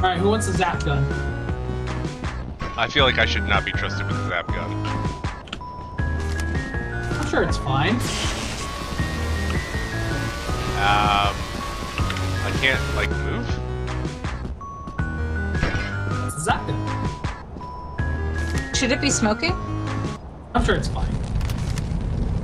Alright, who wants the zap gun? I feel like I should not be trusted with the zap gun. I'm sure it's fine. Um, I can't like move. It's a zap gun. Should it be smoking? I'm sure it's fine.